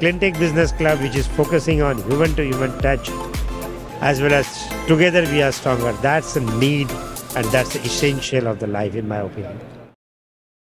CleanTech Business Club, which is focusing on human to human touch, as well as together we are stronger. That's the need and that's the essential of the life, in my opinion.